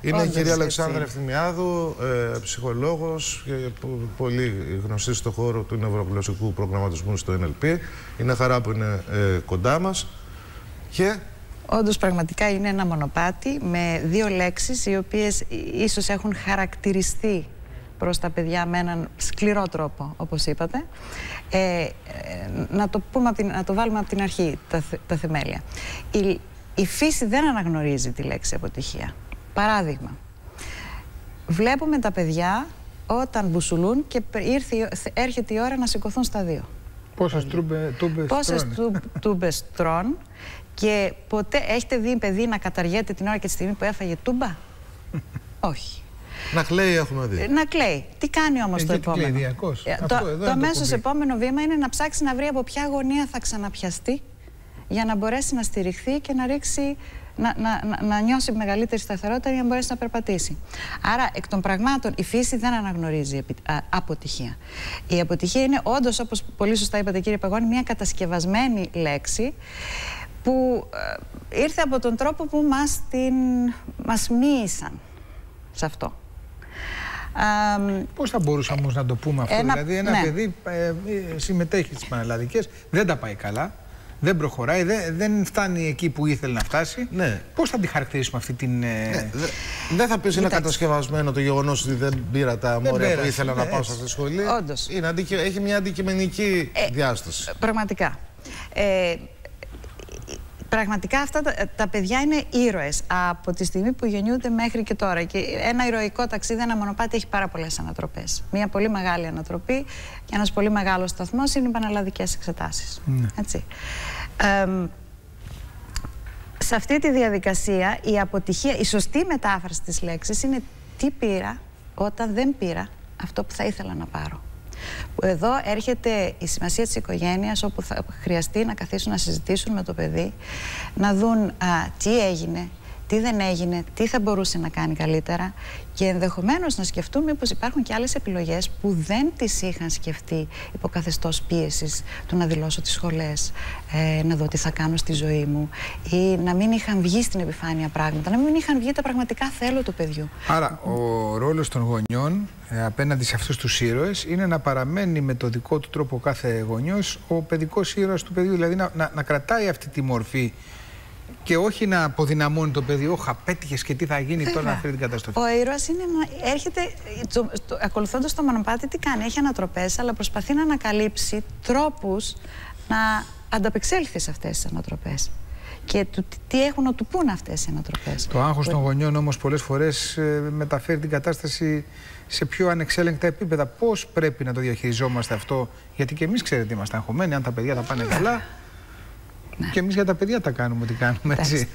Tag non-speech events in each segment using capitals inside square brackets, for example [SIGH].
Είναι η όντως κυρία έτσι. Αλεξάνδρα Ευθυμιάδου, ε, ψυχολόγος και πο- πολύ γνωστή στο χώρο του νευρογλωσσικού προγραμματισμού στο NLP. Είναι χαρά που είναι ε, κοντά μας. Και Όντως, πραγματικά είναι ένα μονοπάτι με δύο λέξεις οι οποίες ίσως έχουν χαρακτηριστεί προς τα παιδιά με έναν σκληρό τρόπο, όπως είπατε. Ε, ε, να, το πούμε, απ' την- να το βάλουμε από την αρχή τα, θε- τα θεμέλια. Η, η φύση δεν αναγνωρίζει τη λέξη αποτυχία. Παράδειγμα, βλέπουμε τα παιδιά όταν μπουσουλούν και π- ήρθε, η- έρχεται η ώρα να σηκωθούν στα δύο. Πόσες τούμπε, τούμπες Πόσες τρώνε; του, τούμπες τρών και ποτέ έχετε δει παιδί να καταργέται την ώρα και τη στιγμή που έφαγε τούμπα; [LAUGHS] Όχι. να κλαίει έχουμε δει. Ε, Να κλαίει. Τι κάνει όμως Ε, το γιατί κλαίει επόμενο. διαρκώς. Ε, Αυτό το εδώ είναι το το αμέσως κουμπί. επόμενο βήμα είναι να ψάξει να βρει από ποια γωνία θα ξαναπιαστεί για να μπορέσει να στηριχθεί και να ρίξει να, να, να, να νιώσει μεγαλύτερη σταθερότητα για να μπορέσει να περπατήσει. Άρα, εκ των πραγμάτων, η φύση δεν αναγνωρίζει επι- α, αποτυχία. Η αποτυχία είναι όντως, όπως πολύ σωστά είπατε, κύριε Παγώνη, μια κατασκευασμένη λέξη που ε, ήρθε από τον τρόπο που μας, την, μας μοίησαν σε αυτό. Α, Πώς θα μπορούσαμε όμως να το πούμε αυτό, Ένα- δηλαδή ένα ναι. παιδί ε, ε, συμμετέχει στις πανελλαδικές, δεν τα πάει καλά, δεν προχωράει, δεν, δεν φτάνει εκεί που ήθελε να φτάσει. Ναι. Πώς θα τη χαρακτηρίσουμε αυτή την... ε, Ε, δε- δεν θα πει είναι Κοιτάξτε. κατασκευασμένο το γεγονός ότι δεν πήρα τα μόρια που πέρασε, ήθελα να ναι, πάω έτσι. σε αυτή τη σχολή. Όντως. Είναι αντικει- Έχει μια αντικειμενική διάσταση. Πραγματικά. Ε, πραγματικά αυτά τα, τα παιδιά είναι ήρωες από τη στιγμή που γεννιούνται μέχρι και τώρα. Και ένα ηρωικό ταξίδι, ένα μονοπάτι έχει πάρα πολλές ανατροπές. Μια πολύ μεγάλη ανατροπή και ένας πολύ μεγάλος σταθμός είναι οι πανελλαδικές εξετάσεις. Έτσι. Εμ, σε αυτή τη διαδικασία η αποτυχία, η σωστή μετάφραση της λέξης είναι τι πήρα όταν δεν πήρα αυτό που θα ήθελα να πάρω. Που Εδώ έρχεται η σημασία της οικογένειας όπου θα χρειαστεί να καθίσουν να συζητήσουν με το παιδί, να δουν α, τι έγινε, τι δεν έγινε, τι θα μπορούσε να κάνει καλύτερα και ενδεχομένως να σκεφτούν μήπως υπάρχουν και άλλες επιλογές που δεν τις είχαν σκεφτεί υπό καθεστώς πίεσης του να δηλώσω τις σχολές, ε, να δω τι θα κάνω στη ζωή μου ή να μην είχαν βγει στην επιφάνεια πράγματα, να μην είχαν βγει τα πραγματικά θέλω του παιδιού. Άρα, ο ρόλος των γονιών ε, απέναντι σε αυτούς τους ήρωες είναι να παραμένει με το δικό του τρόπο κάθε γονιός ο παιδικός ήρωας του παιδιού, δηλαδή να, να, να κρατάει αυτή τη μορφή και όχι να αποδυναμώνει το παιδί, όχα πέτυχες και τι θα γίνει τώρα να φέρει την καταστροφή. Ο ήρωας είναι να έρχεται, το, το, ακολουθώντας το μονοπάτι, τι κάνει, έχει ανατροπές, αλλά προσπαθεί να ανακαλύψει τρόπους να ανταπεξέλθει σε αυτές τις ανατροπές. Και του, τι- τι έχουν να του πούν αυτές οι ανατροπές. Το άγχος των γονιών όμως πολλές φορές ε, μεταφέρει την κατάσταση σε πιο ανεξέλεγκτα επίπεδα. Πώς πρέπει να το διαχειριζόμαστε αυτό, γιατί και εμείς ξέρετε είμαστε αγχωμένοι, αν τα παιδιά θα πάνε καλά. Και εμείς για τα παιδιά τα κάνουμε ό,τι κάνουμε, έτσι.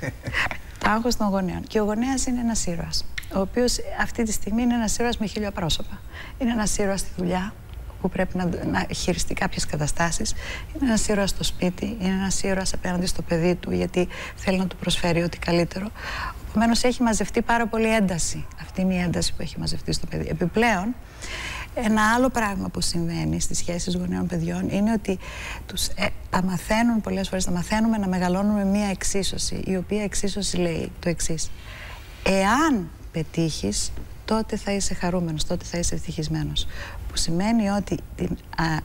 Το άγχος των γονέων. Και ο γονέας είναι ένας ήρωας, ο οποίος αυτή τη στιγμή είναι ένας ήρωας με χίλια πρόσωπα. Είναι ένας ήρωας στη δουλειά, που πρέπει να, να χειριστεί κάποιες καταστάσεις. Είναι ένας ήρωας στο σπίτι, είναι ένας ήρωας απέναντι στο παιδί του, γιατί θέλει να του προσφέρει ό,τι καλύτερο. Επομένως, έχει μαζευτεί πάρα πολύ ένταση. Αυτή είναι η ένταση που έχει μαζευτεί στο παιδί. Επιπλέον, ένα άλλο πράγμα που συμβαίνει στις σχέσεις γονέων παιδιών είναι ότι τους, ε, τα μαθαίνουν πολλές φορές, τα μαθαίνουμε να μεγαλώνουν με μία εξίσωση, η οποία εξίσωση λέει το εξής. Εάν πετύχεις, τότε θα είσαι χαρούμενος, τότε θα είσαι ευτυχισμένος. Που σημαίνει ότι την, α,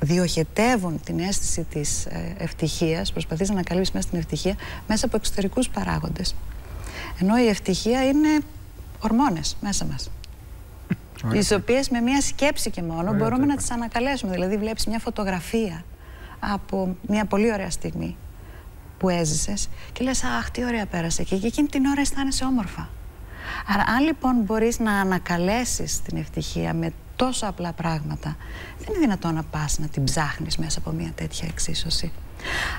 διοχετεύουν την αίσθηση της ε, ευτυχίας, προσπαθείς να ανακαλύψεις μέσα στην ευτυχία, μέσα από εξωτερικούς παράγοντες. Ενώ η ευτυχία είναι ορμόνες μέσα μας. Ωραία. Τις οποίες με μια σκέψη και μόνο Ωραία μπορούμε το να είπα. τις ανακαλέσουμε. Δηλαδή, βλέπεις μια φωτογραφία από μια πολύ ωραία στιγμή που έζησες και λες: Αχ, τι ωραία πέρασε εκεί. Και εκείνη την ώρα αισθάνεσαι όμορφα. Άρα, αν λοιπόν μπορείς να ανακαλέσεις την ευτυχία με τόσο απλά πράγματα, δεν είναι δυνατόν να πας να την ψάχνεις μέσα από μια τέτοια εξίσωση.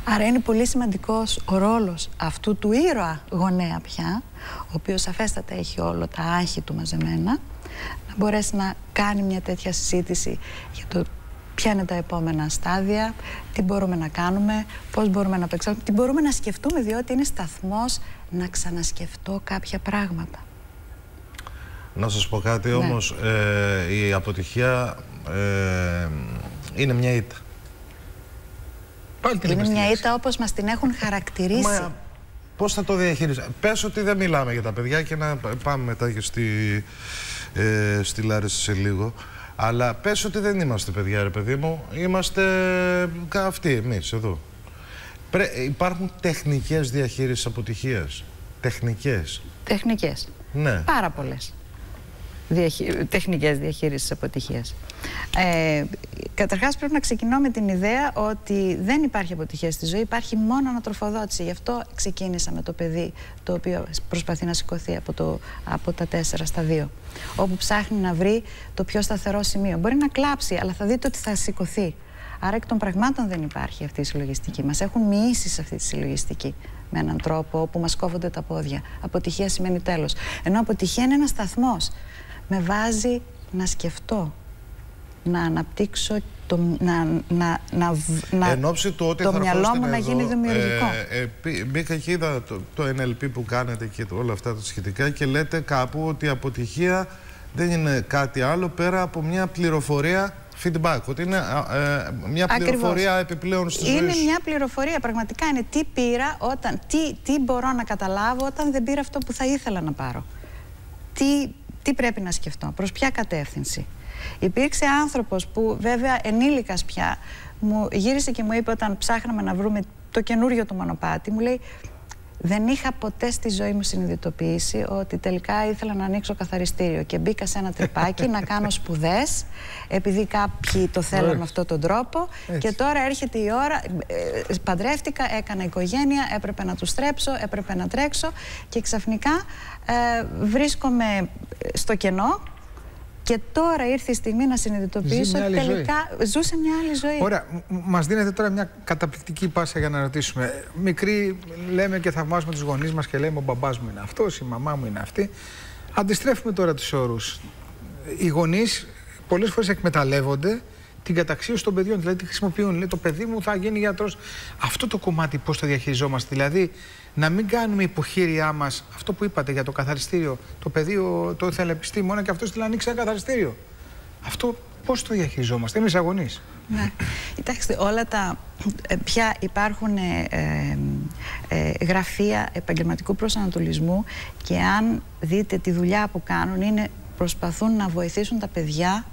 Άρα είναι πολύ σημαντικός ο ρόλος αυτού του ήρωα γονέα πια, ο οποίος σαφέστατα έχει όλο τα άγχη του μαζεμένα, να μπορέσει να κάνει μια τέτοια συζήτηση για το ποια είναι τα επόμενα στάδια, τι μπορούμε να κάνουμε, πώς μπορούμε να παίξουμε, τι μπορούμε να σκεφτούμε, διότι είναι σταθμός να ξανασκεφτώ κάποια πράγματα. Να σας πω κάτι Ναι. όμως, ε, η αποτυχία ε, είναι μια ήττα. Πάλι την Είναι είπες τη μια λέξη. ήττα όπως μας την έχουν χαρακτηρίσει. Μα, Πώς θα το διαχειριστεί. Πες ότι δεν μιλάμε για τα παιδιά και να πάμε μετά και στη, ε, στη Λάρισα σε λίγο. Αλλά πες ότι δεν είμαστε παιδιά, ρε παιδί μου. Είμαστε αυτοί εμείς εδώ. Πρέ, υπάρχουν τεχνικές διαχείρισης αποτυχίας. Τεχνικές. Τεχνικές. Ναι. Πάρα πολλές διαχει... τεχνικές διαχείρισης αποτυχίας. Ε, καταρχάς πρέπει να ξεκινώ με την ιδέα ότι δεν υπάρχει αποτυχία στη ζωή, υπάρχει μόνο ανατροφοδότηση. Γι' αυτό ξεκίνησα με το παιδί το οποίο προσπαθεί να σηκωθεί από, το, από τα 4 στα 2. Όπου ψάχνει να βρει το πιο σταθερό σημείο. Μπορεί να κλάψει, αλλά θα δείτε ότι θα σηκωθεί. Άρα εκ των πραγμάτων δεν υπάρχει αυτή η συλλογιστική. Μας έχουν μοιήσει σε αυτή τη συλλογιστική με έναν τρόπο όπου μας κόβονται τα πόδια. Αποτυχία σημαίνει τέλος. Ενώ αποτυχία είναι ένας σταθμός με βάζει να σκεφτώ, να αναπτύξω το, να, να, να, να, Εν ώψη του ότι το θα μυαλό μου εδώ, να γίνει δημιουργικό. Ε, ε, μπήκα και είδα το, το NLP που κάνετε και όλα αυτά τα σχετικά και λέτε κάπου ότι η αποτυχία δεν είναι κάτι άλλο πέρα από μια πληροφορία feedback, ότι είναι ε, μια πληροφορία Ακριβώς. επιπλέον στη ζωή Είναι μια πληροφορία, πραγματικά είναι τι πήρα, όταν, τι, τι μπορώ να καταλάβω όταν δεν πήρα αυτό που θα ήθελα να πάρω. Τι τι πρέπει να σκεφτώ, προς ποια κατεύθυνση. Υπήρξε άνθρωπος που βέβαια ενήλικας πια μου γύρισε και μου είπε όταν ψάχναμε να βρούμε το καινούριο του μονοπάτι, μου λέει δεν είχα ποτέ στη ζωή μου συνειδητοποιήσει ότι τελικά ήθελα να ανοίξω καθαριστήριο και μπήκα σε ένα τρυπάκι να κάνω σπουδές επειδή κάποιοι το θέλουν με αυτόν τον τρόπο. Και τώρα έρχεται η ώρα, ε, παντρεύτηκα, έκανα οικογένεια, έπρεπε να τους στρέψω, έπρεπε να τρέξω και ξαφνικά ε, βρίσκομαι στο κενό και τώρα ήρθε η στιγμή να συνειδητοποιήσω ότι τελικά ζωή. ζούσε μια άλλη ζωή. Ωραία. Μας δίνετε τώρα μια καταπληκτική πάσα για να ρωτήσουμε. Μικροί λέμε και θαυμάζουμε τους γονείς μας και λέμε: Ο μπαμπάς μου είναι αυτός, η μαμά μου είναι αυτή. Αντιστρέφουμε τώρα τους όρους. Οι γονείς πολλές φορές εκμεταλλεύονται την καταξίωση των παιδιών. Δηλαδή, τη χρησιμοποιούν. Λέει, το παιδί μου θα γίνει γιατρός. Αυτό το κομμάτι πώς το διαχειριζόμαστε. Δηλαδή, να μην κάνουμε υποχείριά μας αυτό που είπατε για το καθαριστήριο. Το παιδί το ήθελε επιστήμονα και αυτός θέλει να ανοίξει ένα καθαριστήριο. Αυτό πώς το διαχειριζόμαστε, εμείς αγωνείς. Ναι. Κοιτάξτε, όλα τα. Ε, πια υπάρχουν ε, ε, ε, γραφεία επαγγελματικού προσανατολισμού και αν δείτε τη δουλειά που κάνουν, είναι προσπαθούν να βοηθήσουν τα παιδιά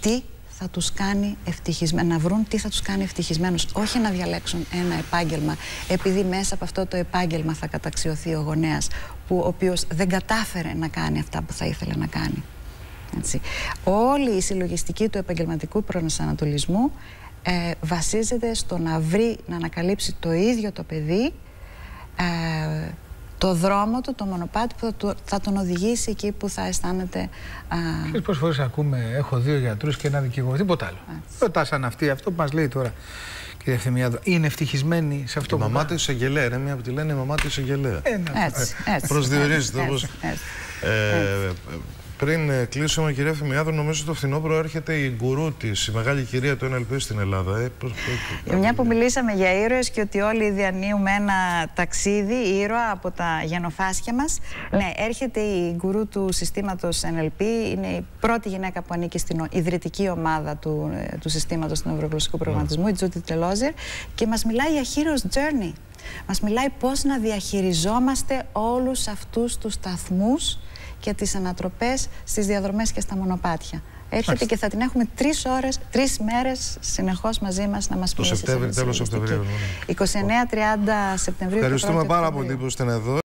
τι θα τους κάνει ευτυχισμένους, να βρουν τι θα τους κάνει ευτυχισμένους, όχι να διαλέξουν ένα επάγγελμα, επειδή μέσα από αυτό το επάγγελμα θα καταξιωθεί ο γονέας, που, ο οποίος δεν κατάφερε να κάνει αυτά που θα ήθελε να κάνει. Έτσι. Όλη η συλλογιστική του επαγγελματικού προσανατολισμού ε, βασίζεται στο να βρει, να ανακαλύψει το ίδιο το παιδί ε, το δρόμο του, το μονοπάτι που θα, θα τον οδηγήσει εκεί που θα αισθάνεται. Ξέρεις πόσες φορές ακούμε, έχω δύο γιατρούς και ένα δικηγόρο, τίποτα άλλο. Ρωτάς αν αυτή, αυτό που μας λέει τώρα, κύριε Ευθυμιάδο, είναι ευτυχισμένη σε αυτό η που μαμά του εισαγγελέα, είναι μια που τη λένε η μαμά του εισαγγελέα. Ε, ναι. έτσι, έτσι, Προσδιορίζεται όπως... Ε, πριν ε, κλείσουμε, κυρία Φημιάδου, νομίζω το φθινόπωρο έρχεται η γκουρού της, η μεγάλη κυρία του NLP στην Ελλάδα. Ε, πώς, πώς, Μια που μιλήσαμε για ήρωες και ότι όλοι διανύουμε ένα ταξίδι ήρωα από τα γενοφάσια μας. Ναι, έρχεται η γκουρού του συστήματος NLP. Είναι η πρώτη γυναίκα που ανήκει στην ιδρυτική ομάδα του, ε, του συστήματος του νευρογλωσσικού προγραμματισμού, η Τζούτι Τελόζερ, και μας μιλάει για Hero's Journey. Μας μιλάει πώς να διαχειριζόμαστε όλους αυτούς τους σταθμούς και τις ανατροπές στις διαδρομές και στα μονοπάτια. Έρχεται και θα την έχουμε τρεις ώρες, τρεις μέρες συνεχώς μαζί μας να μας μιλήσει. Το Σεπτέμβριο, τέλος Σεπτεμβρίου. 29-30 Σεπτεμβρίου. Ευχαριστούμε πάρα πολύ που είστε εδώ.